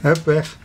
Hup, weg.